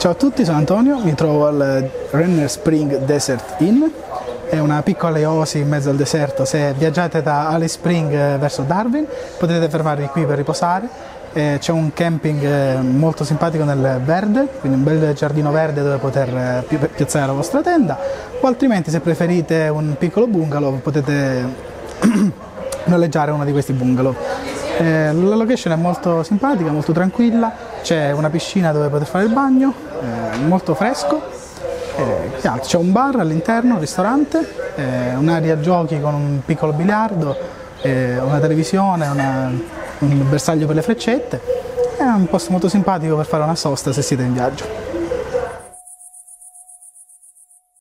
Ciao a tutti, sono Antonio, mi trovo al Renner Spring Desert Inn, è una piccola oasi in mezzo al deserto, se viaggiate da Alice Spring eh, verso Darwin potete fermarvi qui per riposare, eh, c'è un camping eh, molto simpatico nel verde, quindi un bel giardino verde dove poter piazzare la vostra tenda, o altrimenti se preferite un piccolo bungalow potete noleggiare uno di questi bungalow. Eh, la location è molto simpatica, molto tranquilla, c'è una piscina dove poter fare il bagno, eh, molto fresco, eh, c'è un bar all'interno, un ristorante, eh, un'area giochi con un piccolo biliardo, eh, una televisione, una, un bersaglio per le freccette, è un posto molto simpatico per fare una sosta se siete in viaggio.